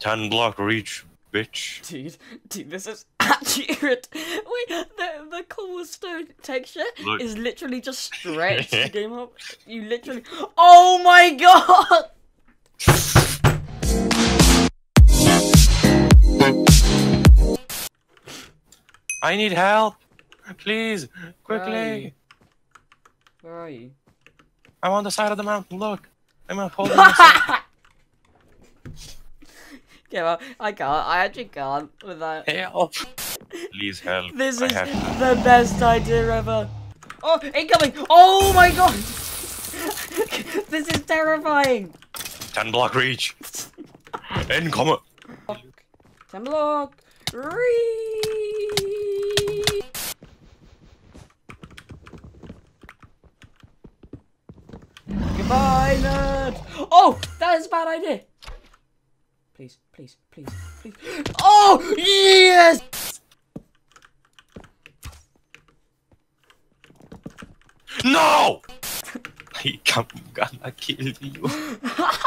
Ten block reach, bitch. Dude, dude, this is accurate. Wait, the the cobblestone texture Look. is literally just stretched. game up. You literally. Oh my god! I need help. Please, Where are you? quickly. Where are you? I'm on the side of the mountain. Look. I'm holding myself. Yeah, well, I can't. I actually can't with that. Help. Oh, Please help. This is the best idea ever. Oh, incoming! Oh my god! this is terrifying. Ten block reach. Incoming. Ten block. Re- Goodbye, nerd. Oh, that is a bad idea. Please, please, please, please. Oh, yes! No! I am gonna kill you.